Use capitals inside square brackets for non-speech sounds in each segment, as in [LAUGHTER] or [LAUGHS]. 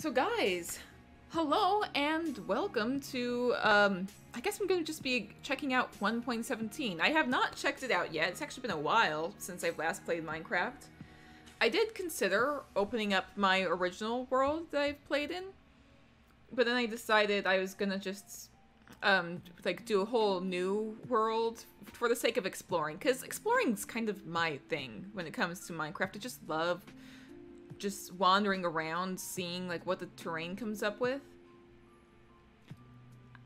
So guys, hello and welcome to, um, I guess I'm going to just be checking out 1.17. I have not checked it out yet. It's actually been a while since I've last played Minecraft. I did consider opening up my original world that I've played in, but then I decided I was going to just, um, like do a whole new world for the sake of exploring, because exploring's kind of my thing when it comes to Minecraft. I just love just wandering around, seeing like what the terrain comes up with.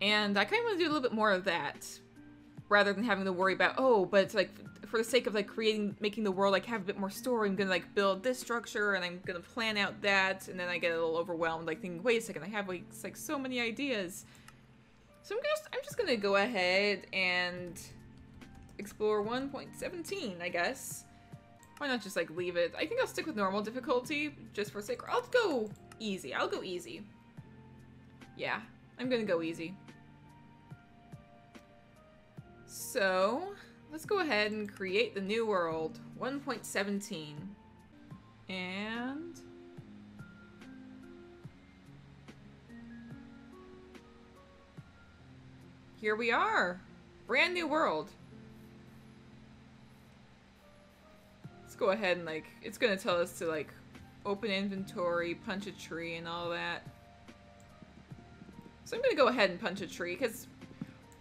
And I kind of want to do a little bit more of that, rather than having to worry about oh, but it's like for the sake of like creating, making the world like have a bit more story. I'm gonna like build this structure, and I'm gonna plan out that, and then I get a little overwhelmed, like thinking, wait a second, I have like, like so many ideas. So I'm just I'm just gonna go ahead and explore 1.17, I guess. Why not just like leave it? I think I'll stick with normal difficulty just for sake. I'll go easy. I'll go easy. Yeah, I'm gonna go easy. So, let's go ahead and create the new world, 1.17. And... Here we are! Brand new world. Let's go ahead and like, it's gonna tell us to like open inventory, punch a tree and all that. So I'm gonna go ahead and punch a tree because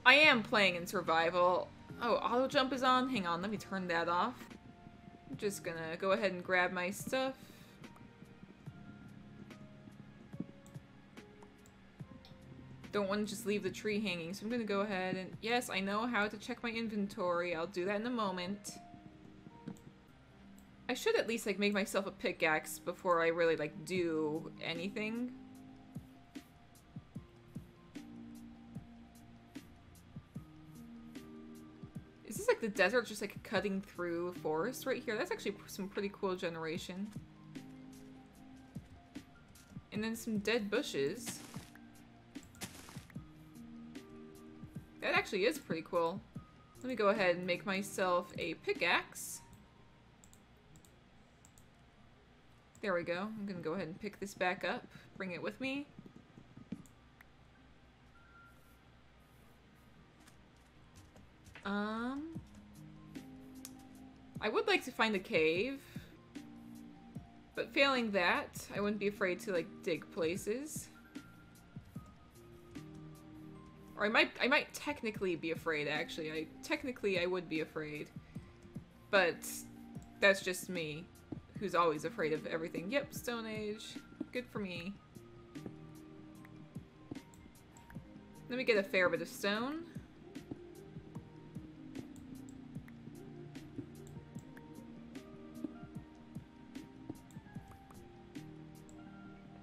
I am playing in survival. Oh, auto jump is on. Hang on, let me turn that off. I'm just gonna go ahead and grab my stuff. Don't want to just leave the tree hanging, so I'm gonna go ahead and... Yes, I know how to check my inventory. I'll do that in a moment. I should at least like make myself a pickaxe before I really like do anything. Is this like the desert just like cutting through forest right here? That's actually some pretty cool generation. And then some dead bushes. That actually is pretty cool. Let me go ahead and make myself a pickaxe. There we go. I'm gonna go ahead and pick this back up, bring it with me. Um, I would like to find a cave, but failing that, I wouldn't be afraid to like dig places. Or I might, I might technically be afraid actually. I technically I would be afraid, but that's just me who's always afraid of everything. Yep, Stone Age. Good for me. Let me get a fair bit of stone.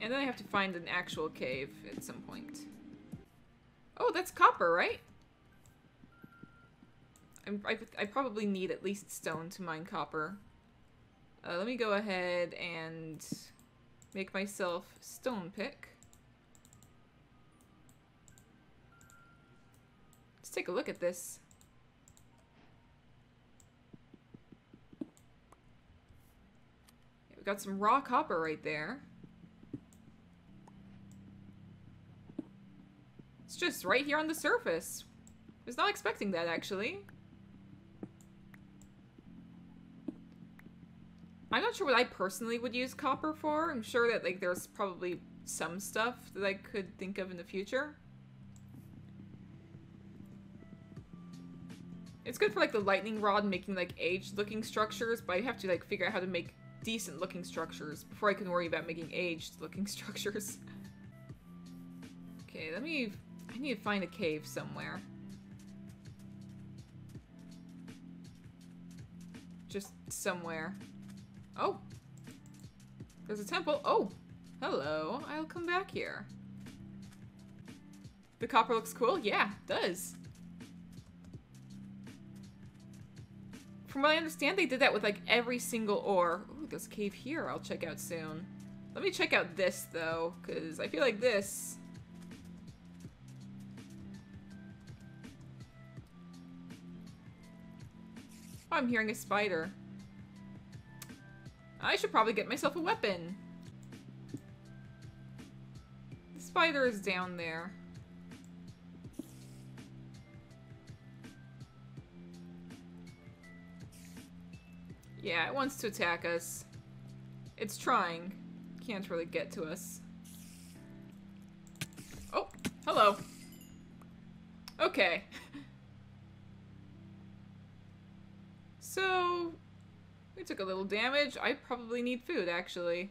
And then I have to find an actual cave at some point. Oh, that's copper, right? I, I probably need at least stone to mine copper. Uh, let me go ahead and make myself stone pick. Let's take a look at this. we got some raw copper right there. It's just right here on the surface. I was not expecting that, actually. I'm not sure what I personally would use copper for. I'm sure that like there's probably some stuff that I could think of in the future. It's good for like the lightning rod making like aged looking structures, but I have to like figure out how to make decent looking structures before I can worry about making aged looking [LAUGHS] structures. okay, let me... I need to find a cave somewhere. Just somewhere. Oh. There's a temple. Oh. Hello. I'll come back here. The copper looks cool? Yeah, does. From what I understand, they did that with like every single ore. Ooh, there's a cave here I'll check out soon. Let me check out this though, because I feel like this... Oh, I'm hearing a spider. I should probably get myself a weapon. The spider is down there. Yeah, it wants to attack us. It's trying. Can't really get to us. Oh, hello. Okay. [LAUGHS] so, we took a little damage. I probably need food, actually.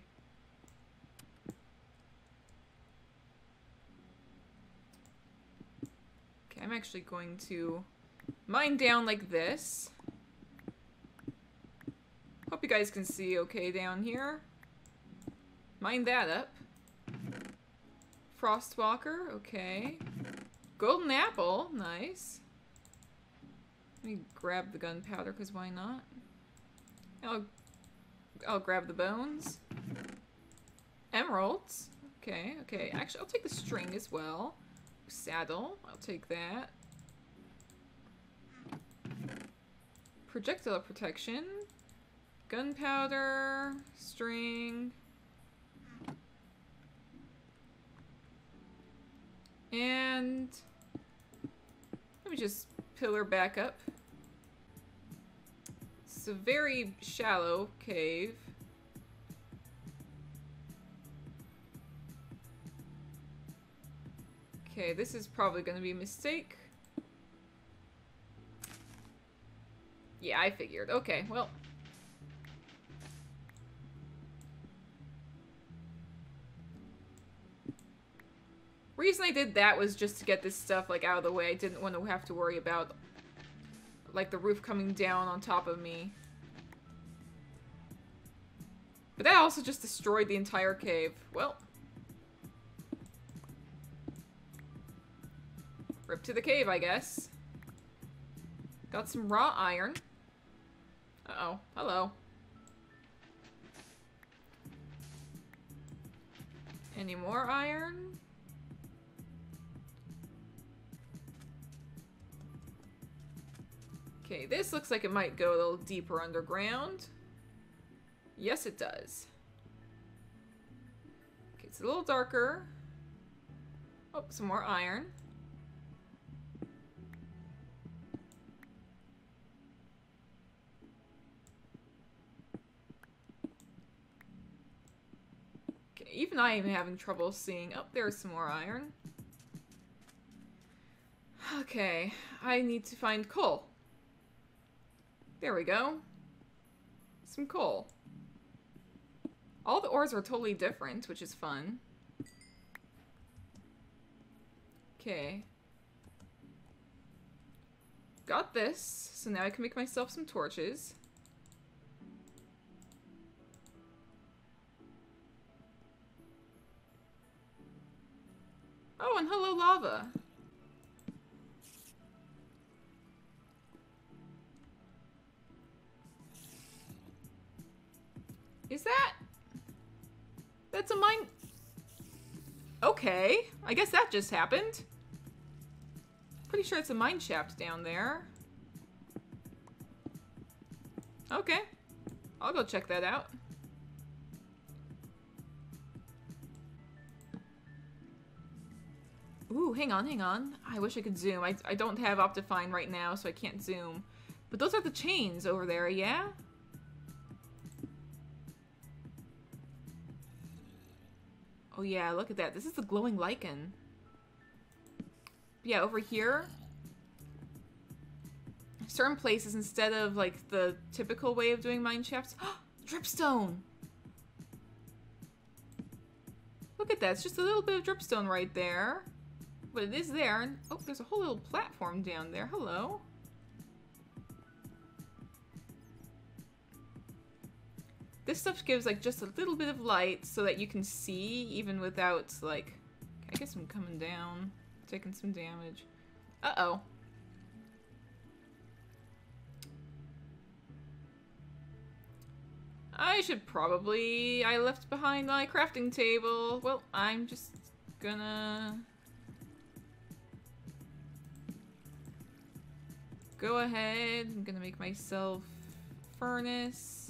Okay, I'm actually going to mine down like this. Hope you guys can see okay down here. Mine that up. Frostwalker, okay. Golden apple, nice. Let me grab the gunpowder, because why not? I'll, I'll grab the bones. Emeralds. Okay, okay. Actually, I'll take the string as well. Saddle. I'll take that. Projectile protection. Gunpowder. String. And... Let me just pillar back up. It's a very shallow cave. Okay, this is probably going to be a mistake. Yeah, I figured. Okay, well. Reason I did that was just to get this stuff, like, out of the way. I didn't want to have to worry about, like, the roof coming down on top of me. But that also just destroyed the entire cave. Well. Rip to the cave, I guess. Got some raw iron. Uh-oh. Hello. Any more iron? Okay, this looks like it might go a little deeper underground. Yes, it does. Okay, it's a little darker. Oh, some more iron. Okay, even I am having trouble seeing. Oh, there's some more iron. Okay, I need to find coal. There we go. Some coal. All the ores are totally different, which is fun. Okay. Got this, so now I can make myself some torches. Oh, and hello lava. Is that? That's a mine... Okay. I guess that just happened. Pretty sure it's a mine shaft down there. Okay. I'll go check that out. Ooh, hang on, hang on. I wish I could zoom. I, I don't have Optifine right now, so I can't zoom. But those are the chains over there, yeah? Oh yeah, look at that. This is the glowing lichen. Yeah, over here, certain places, instead of like the typical way of doing mine shafts, [GASPS] dripstone! Look at that, it's just a little bit of dripstone right there. But it is there. Oh, there's a whole little platform down there. Hello. This stuff gives like just a little bit of light so that you can see even without like... I guess I'm coming down, taking some damage. Uh-oh. I should probably... I left behind my crafting table. Well, I'm just gonna... Go ahead. I'm gonna make myself furnace.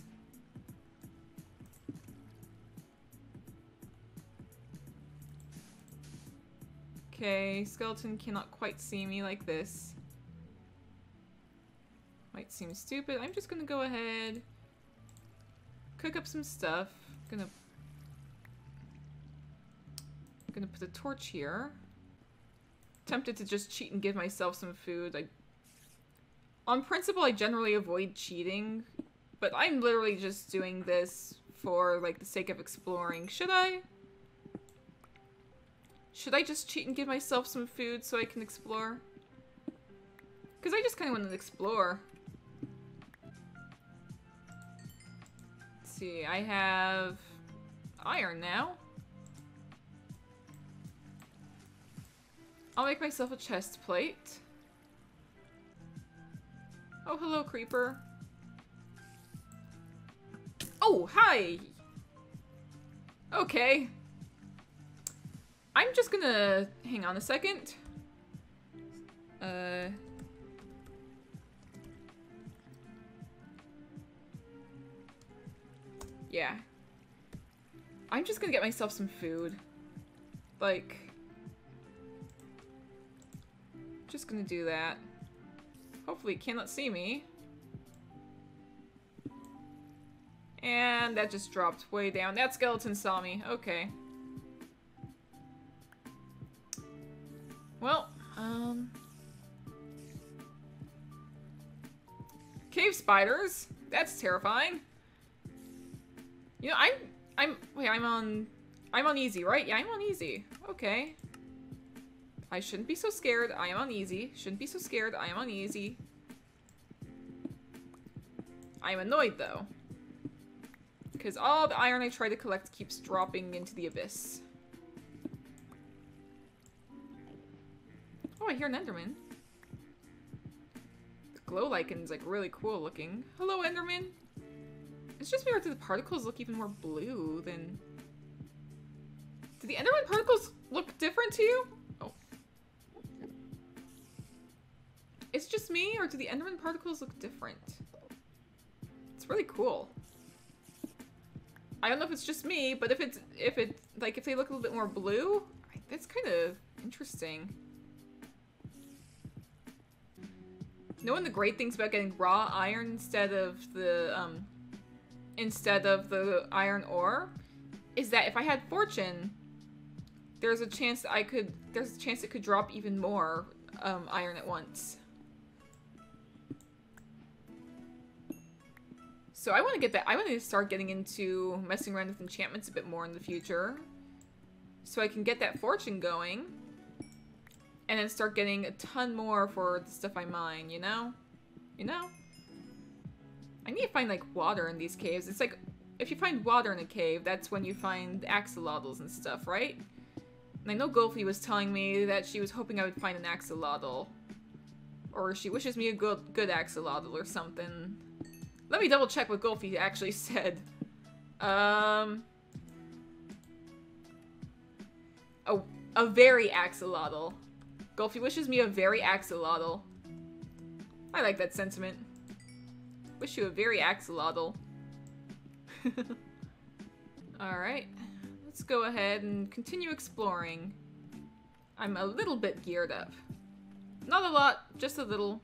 Okay, skeleton cannot quite see me like this. Might seem stupid. I'm just gonna go ahead, cook up some stuff. Gonna gonna put a torch here. Tempted to just cheat and give myself some food. I, on principle, I generally avoid cheating, but I'm literally just doing this for like the sake of exploring. Should I? Should I just cheat and give myself some food so I can explore? Because I just kind of want to explore. Let's see, I have iron now. I'll make myself a chest plate. Oh, hello, creeper. Oh, hi! Okay. I'm just gonna... Hang on a second. Uh... Yeah. I'm just gonna get myself some food. Like... Just gonna do that. Hopefully it cannot see me. And that just dropped way down. That skeleton saw me. Okay. Well, um... Cave spiders? That's terrifying. You know, I'm... I'm... Wait, I'm on... I'm on easy, right? Yeah, I'm on easy. Okay. I shouldn't be so scared. I am on easy. Shouldn't be so scared. I am on easy. I am annoyed, though. Because all the iron I try to collect keeps dropping into the abyss. Oh, I hear an Enderman. The glow lichen's like really cool looking. Hello, Enderman. It's just weird that the particles look even more blue than... Do the Enderman particles look different to you? Oh. It's just me, or do the Enderman particles look different? It's really cool. I don't know if it's just me, but if it's, if it, like, if they look a little bit more blue, that's kind of interesting. You know one of the great things about getting raw iron instead of the, um, instead of the iron ore? Is that if I had fortune, there's a chance I could, there's a chance it could drop even more, um, iron at once. So I want to get that, I want to start getting into messing around with enchantments a bit more in the future. So I can get that fortune going. And then start getting a ton more for the stuff I mine, you know? You know? I need to find, like, water in these caves. It's like, if you find water in a cave, that's when you find axolotls and stuff, right? And I know Golfy was telling me that she was hoping I would find an axolotl. Or she wishes me a good, good axolotl or something. Let me double check what Golfy actually [LAUGHS] said. Um... A, a very axolotl. Golfy wishes me a very axolotl. I like that sentiment. Wish you a very axolotl. [LAUGHS] Alright. Let's go ahead and continue exploring. I'm a little bit geared up. Not a lot, just a little.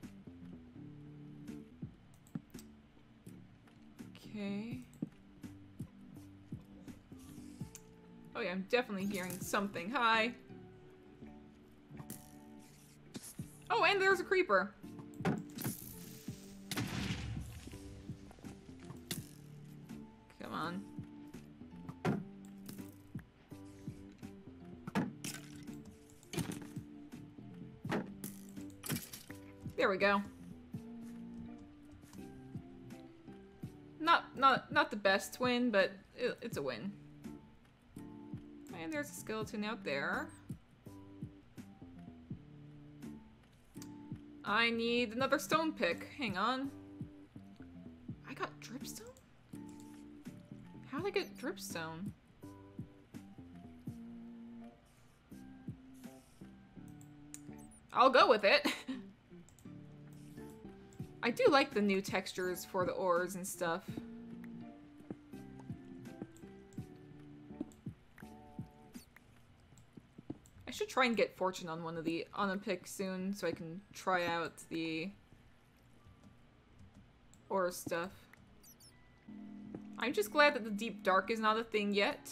Okay. Oh yeah, I'm definitely hearing something. Hi. Oh, and there's a creeper. Come on. There we go. Not, not, not the best win, but it, it's a win. And there's a skeleton out there. I need another stone pick. Hang on. I got dripstone? How did I get dripstone? I'll go with it. [LAUGHS] I do like the new textures for the ores and stuff. Should try and get fortune on one of the on a pick soon so I can try out the ore stuff. I'm just glad that the deep dark is not a thing yet.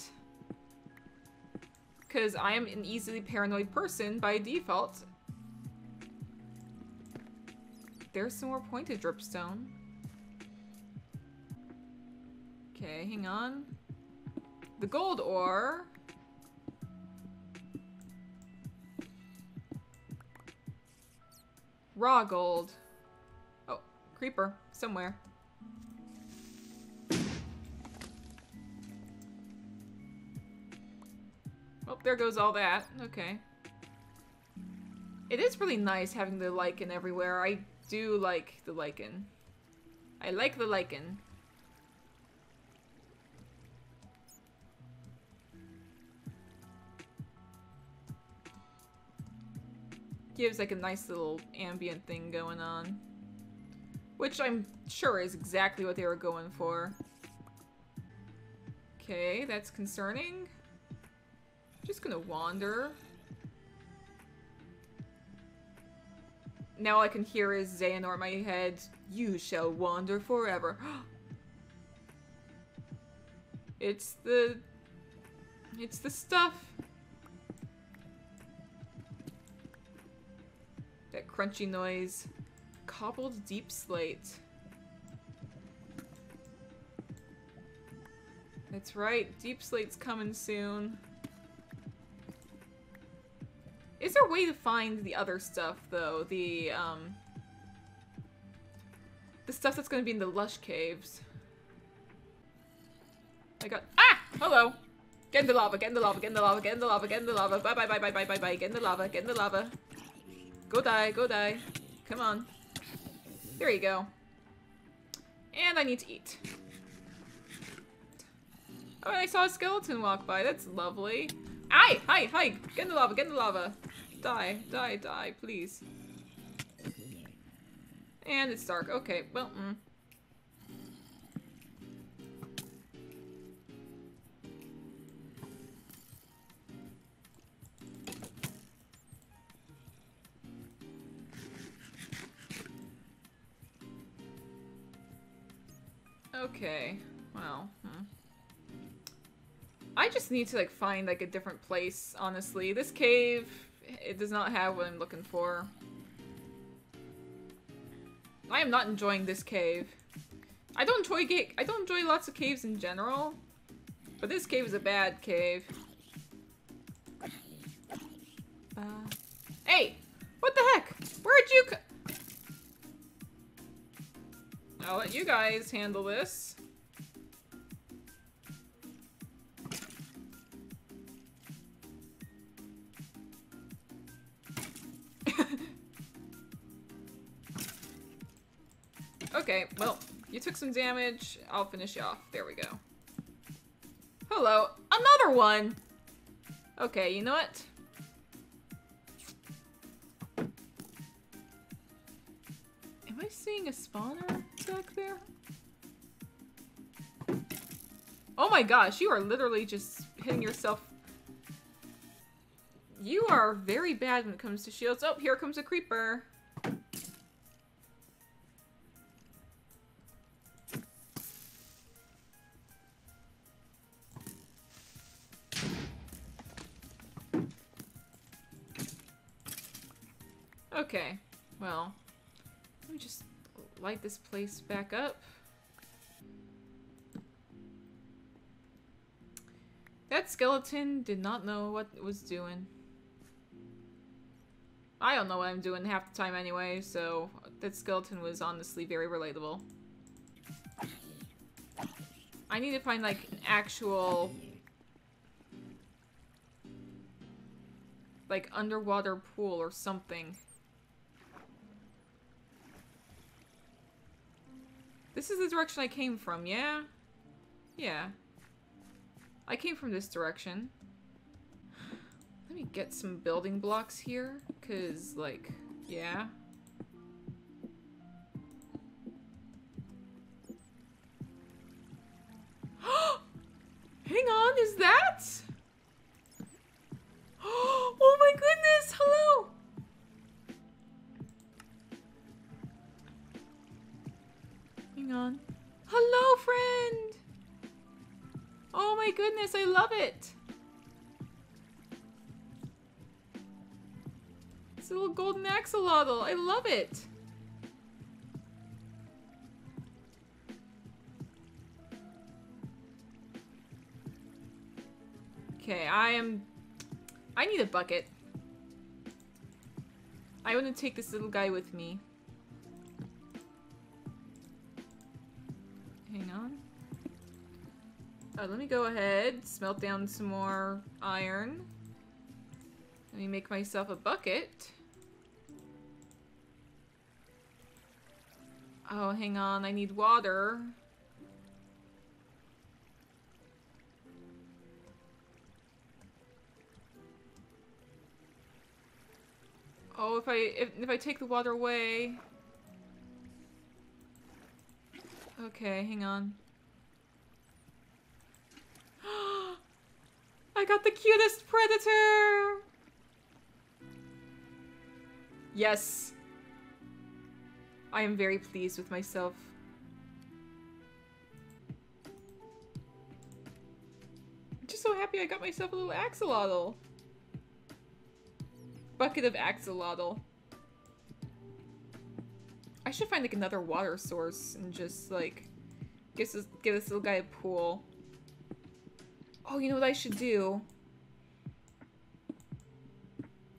Because I am an easily paranoid person by default. There's some more pointed dripstone. Okay, hang on. The gold ore. Raw gold. Oh, creeper. Somewhere. Oh, there goes all that. Okay. It is really nice having the lichen everywhere. I do like the lichen. I like the lichen. Gives like a nice little ambient thing going on. Which I'm sure is exactly what they were going for. Okay, that's concerning. Just gonna wander. Now I can hear is Xehanort in my head. You shall wander forever. [GASPS] it's the... It's the stuff. Crunchy noise. Cobbled deep slate. That's right, deep slate's coming soon. Is there a way to find the other stuff, though? The, um... The stuff that's gonna be in the lush caves. I got- Ah! Hello! Get in the lava, get in the lava, get in the lava, get in the lava, get in the lava. Bye bye bye bye bye bye bye. Get in the lava, get in the lava. Go die, go die. Come on. There you go. And I need to eat. Oh, I saw a skeleton walk by. That's lovely. Aye! Hi! Hi! Get in the lava, get in the lava. Die, die, die, please. And it's dark. Okay, well, mm. Need to, like, find, like, a different place, honestly. This cave, it does not have what I'm looking for. I am not enjoying this cave. I don't enjoy I don't enjoy lots of caves in general, but this cave is a bad cave. Uh, hey! What the heck? Where'd you I'll let you guys handle this. Okay, well, you took some damage. I'll finish you off. There we go. Hello. Another one! Okay, you know what? Am I seeing a spawner back there? Oh my gosh, you are literally just hitting yourself. You are very bad when it comes to shields. Oh, here comes a creeper. Light this place back up. That skeleton did not know what it was doing. I don't know what I'm doing half the time anyway, so that skeleton was honestly very relatable. I need to find like an actual like underwater pool or something. This is the direction I came from, yeah? Yeah. I came from this direction. Let me get some building blocks here, because, like, yeah. Axolotl. I love it! Okay, I am... I need a bucket. I want to take this little guy with me. Hang on. Uh, let me go ahead, smelt down some more iron. Let me make myself a bucket. Oh, hang on, I need water. Oh, if I if, if I take the water away. Okay, hang on. [GASPS] I got the cutest predator! Yes. I am very pleased with myself. I'm just so happy I got myself a little axolotl. Bucket of axolotl. I should find like another water source and just like give this, give this little guy a pool. Oh, you know what I should do?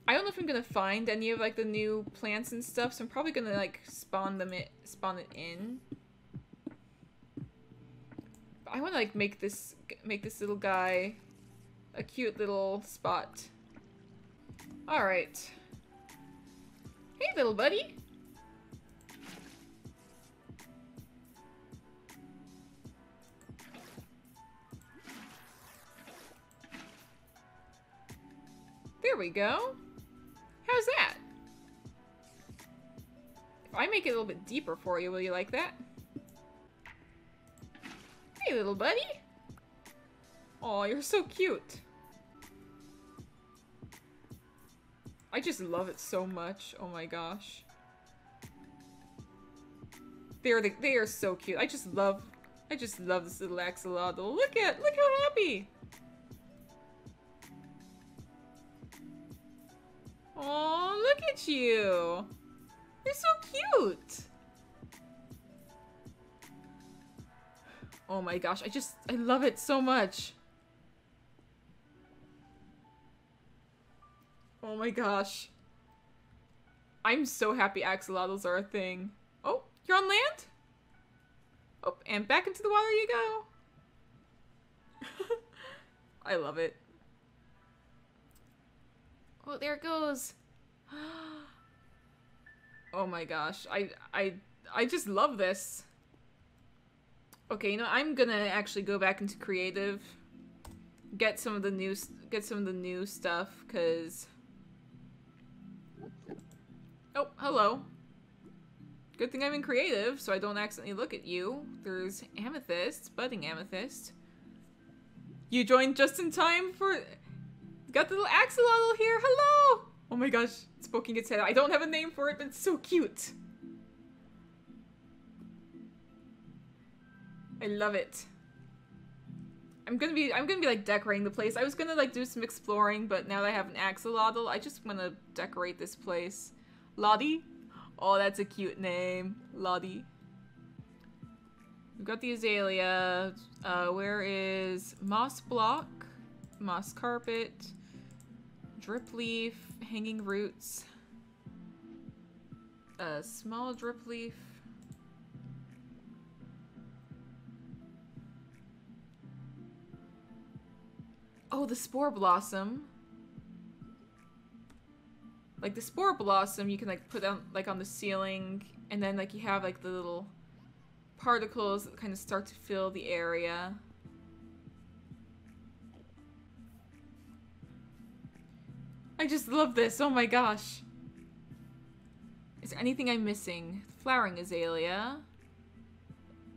I don't know if I'm gonna find any of like the new plants and stuff, so I'm probably gonna like spawn them it spawn it in. But I want to like make this make this little guy a cute little spot. All right. Hey, little buddy. There we go. How's that? If I make it a little bit deeper for you, will you like that? Hey, little buddy. Oh, you're so cute. I just love it so much. Oh my gosh. They're the, they are so cute. I just love I just love this little axolotl. Look at look how happy. Oh, look at you. You're so cute. Oh my gosh, I just I love it so much. Oh my gosh. I'm so happy axolotls are a thing. Oh, you're on land? Oh, and back into the water you go. [LAUGHS] I love it. Oh, there it goes. [GASPS] oh my gosh. I I I just love this. Okay, you know, I'm gonna actually go back into creative. Get some of the new get some of the new stuff cuz Oh, hello. Good thing I'm in creative, so I don't accidentally look at you. There's amethyst, budding amethyst. You joined just in time for... Got the little axolotl here, hello! Oh my gosh, it's poking its head I don't have a name for it, but it's so cute. I love it. I'm gonna be I'm gonna be like decorating the place. I was gonna like do some exploring, but now that I have an axolotl, I just wanna decorate this place. Lottie? Oh, that's a cute name. Lottie. We've got the azalea. Uh, where is moss block, moss carpet, drip leaf, hanging roots, a small drip leaf. Oh, the spore blossom. Like the spore blossom, you can like put on like on the ceiling, and then like you have like the little particles that kind of start to fill the area. I just love this. Oh my gosh. Is there anything I'm missing? Flowering azalea.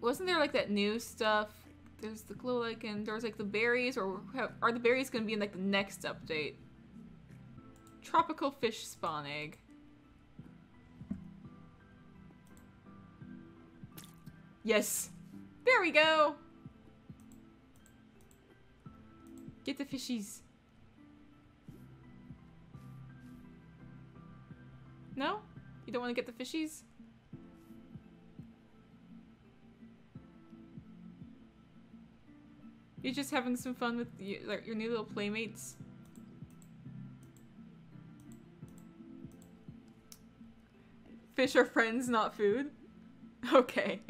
Wasn't there like that new stuff? There's the glow lichen. There's like the berries, or are the berries gonna be in like the next update? Tropical fish spawn egg. Yes. There we go. Get the fishies. You don't want to get the fishies? You're just having some fun with your, like, your new little playmates? Fish are friends, not food? [LAUGHS] Okay.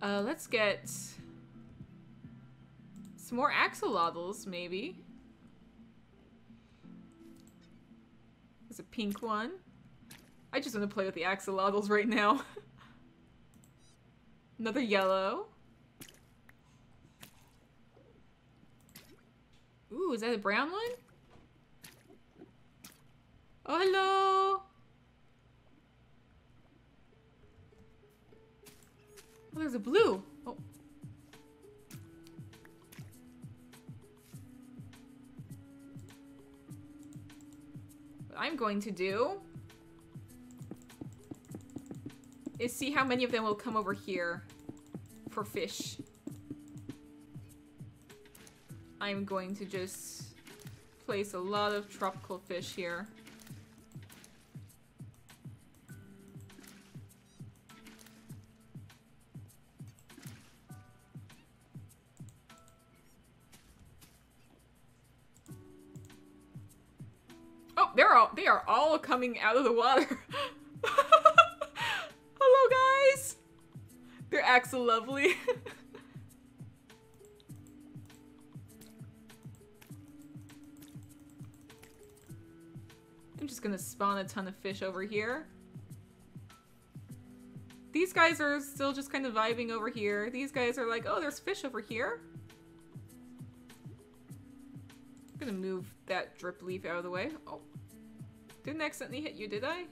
Uh, let's get some more axolotls, maybe. There's a pink one. I just want to play with the axolotls right now. [LAUGHS] Another yellow. Ooh, is that a brown one? Oh, hello! Oh, there's a blue. Oh. What I'm going to do is see how many of them will come over here for fish. I'm going to just place a lot of tropical fish here. Oh, they're all they are all coming out of the water. [LAUGHS] They're lovely. [LAUGHS] I'm just gonna spawn a ton of fish over here. These guys are still just kind of vibing over here. These guys are like, oh, there's fish over here. I'm gonna move that drip leaf out of the way. Oh. Didn't accidentally hit you, did I?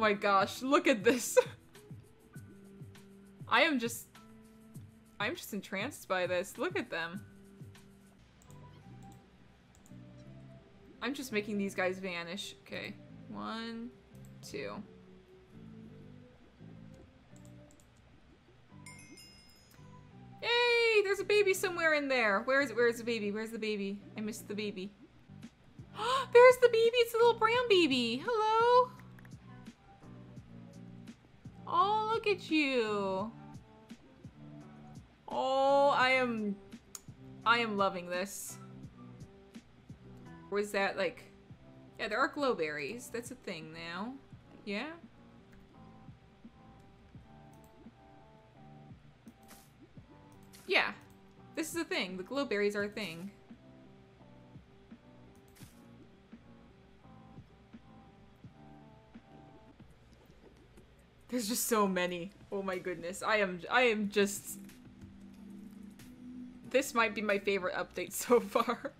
My gosh, look at this. [LAUGHS] I am just I'm just entranced by this. Look at them. I'm just making these guys vanish. Okay. One, two. Yay! There's a baby somewhere in there. Where is it? Where's the baby? Where's the baby? I missed the baby. [GASPS] There's the baby. It's a little brown baby. Hello. Oh, look at you. Oh, I am... I am loving this. Was that, like... Yeah, there are glowberries. That's a thing now. Yeah? Yeah. This is a thing. The glowberries are a thing. There's just so many. Oh my goodness. I am I am just this might be my favorite update [LAUGHS] so far.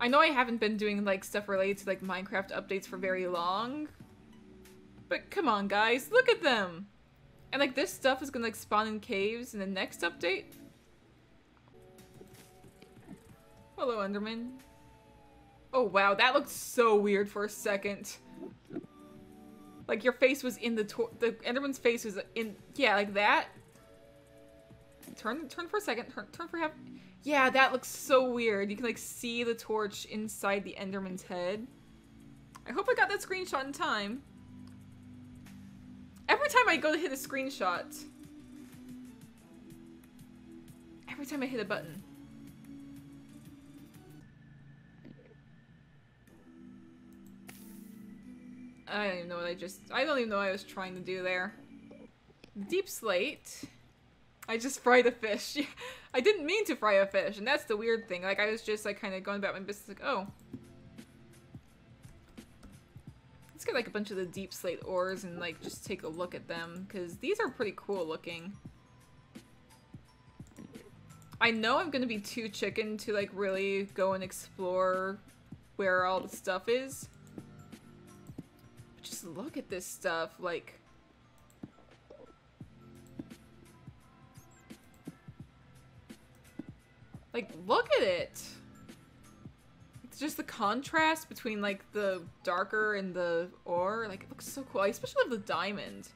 I know I haven't been doing like stuff related to like Minecraft updates for very long. But come on guys, look at them! And like this stuff is gonna like spawn in caves in the next update. Hello Enderman. Oh wow, that looked so weird for a second. Like your face was in the the Enderman's face was in yeah, like that. Turn turn for a second. Turn turn for half. Yeah, that looks so weird. You can like see the torch inside the Enderman's head. I hope I got that screenshot in time. Every time I go to hit a screenshot, every time I hit a button, I don't even know what I just- I don't even know what I was trying to do there. Deep slate. I just fried a fish. [LAUGHS] I didn't mean to fry a fish, and that's the weird thing. Like, I was just, like, kind of going about my business, like, oh. Let's get, like, a bunch of the deep slate ores and, like, just take a look at them, because these are pretty cool looking. I know I'm gonna be too chicken to, like, really go and explore where all the stuff is. Just look at this stuff, like... Like, look at it! It's just the contrast between like the darker and the ore, like it looks so cool. I especially love the diamond.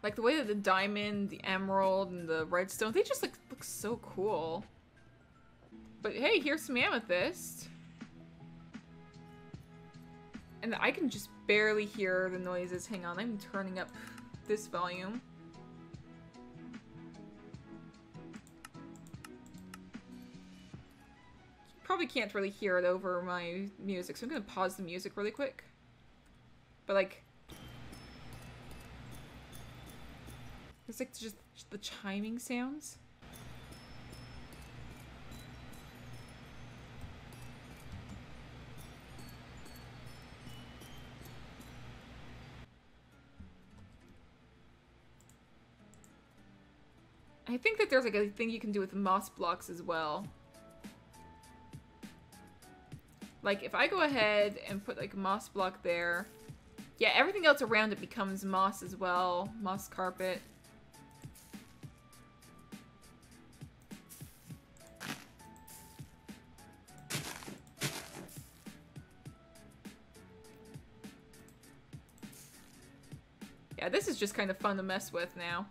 Like the way that the diamond, the emerald, and the redstone, they just like look so cool. But hey, here's some amethyst. And I can just barely hear the noises. Hang on, I'm turning up this volume. Probably can't really hear it over my music, so I'm gonna pause the music really quick. But like... It's like just the chiming sounds. I think that there's like a thing you can do with moss blocks as well. Like if I go ahead and put like a moss block there, yeah, everything else around it becomes moss as well. Moss carpet. Yeah, this is just kind of fun to mess with now.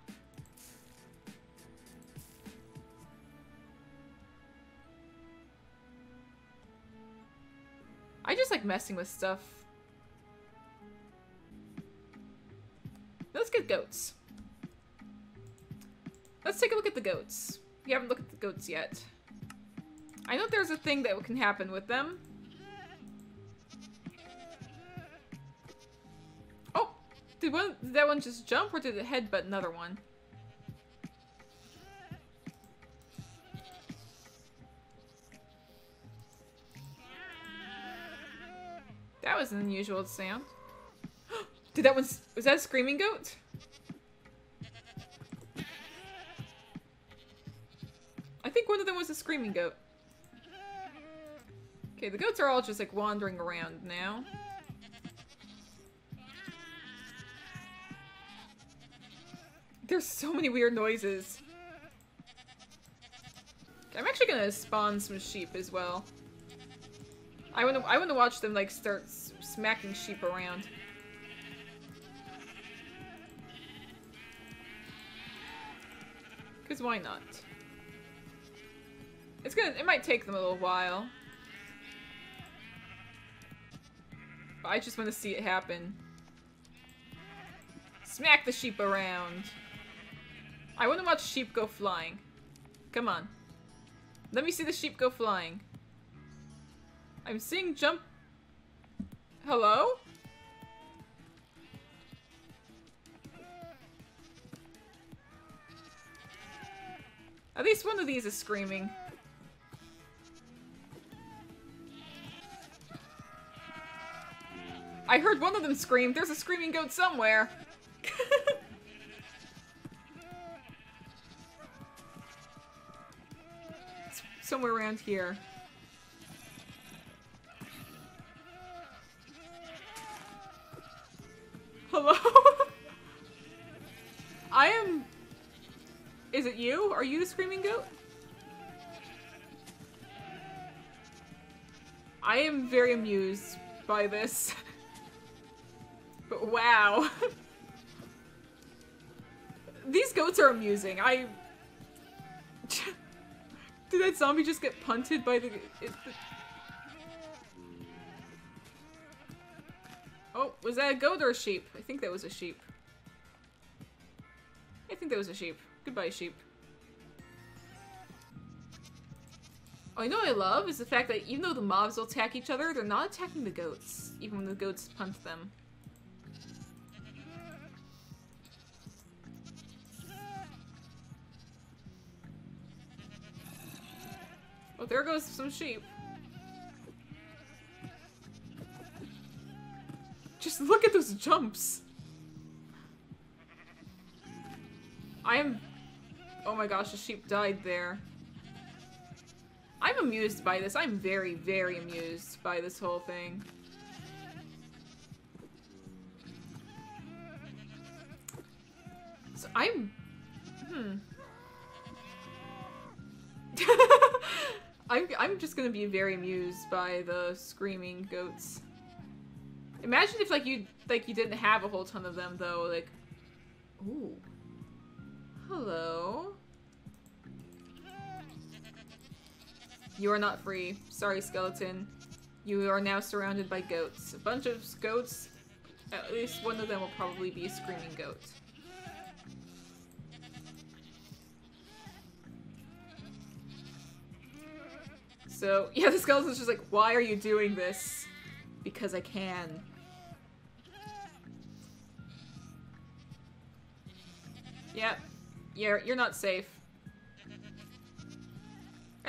Like messing with stuff. Let's get goats. Let's take a look at the goats. We haven't looked at the goats yet. I know there's a thing that can happen with them. Oh! Did one did that one just jump or did it headbutt another one? Was an unusual sound. [GASPS] Did that one- was that a screaming goat? I think one of them was a screaming goat. Okay, the goats are all just like wandering around now. There's so many weird noises. I'm actually gonna spawn some sheep as well. I want to. I want to watch them like start smacking sheep around. Cause why not? It's gonna. It might take them a little while. But I just want to see it happen. Smack the sheep around. I want to watch sheep go flying. Come on. Let me see the sheep go flying. I'm seeing jump... Hello? At least one of these is screaming. I heard one of them scream. There's a screaming goat somewhere. [LAUGHS] somewhere around here. Screaming goat? I am very amused by this. [LAUGHS] but wow. [LAUGHS] These goats are amusing. I... [LAUGHS] Did that zombie just get punted by the... It, the... Oh, was that a goat or a sheep? I think that was a sheep. I think that was a sheep. Goodbye, sheep. Oh, you know what I love? Is the fact that even though the mobs will attack each other, they're not attacking the goats, even when the goats punt them. Oh, there goes some sheep. Just look at those jumps. I am... Oh my gosh, the sheep died there. Amused by this. I'm very, very amused by this whole thing. So I'm... Hmm. [LAUGHS] I'm, I'm just gonna be very amused by the screaming goats. Imagine if like you like you didn't have a whole ton of them though, like Ooh. Hello. You are not free. Sorry, skeleton. You are now surrounded by goats. A bunch of goats. At least one of them will probably be a screaming goat. So, [LAUGHS] yeah, the skeleton's just like, why are you doing this? Because I can. Yep. You're, you're not safe.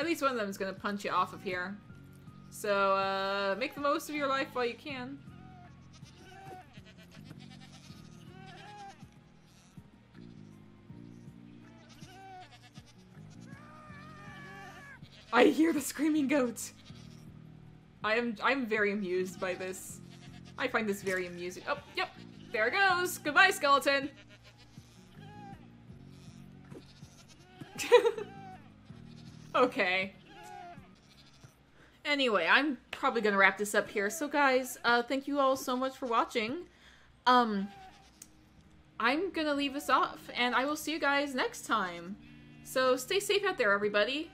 At least one of them is gonna punch you off of here. So, uh, make the most of your life while you can. I hear the screaming goat. I am I'm very amused by this. I find this very amusing. Oh, yep. There it goes. Goodbye, skeleton. [LAUGHS] okay. Anyway, I'm probably gonna wrap this up here. So guys, uh, thank you all so much for watching. Um, I'm gonna leave us off, and I will see you guys next time. So stay safe out there, everybody.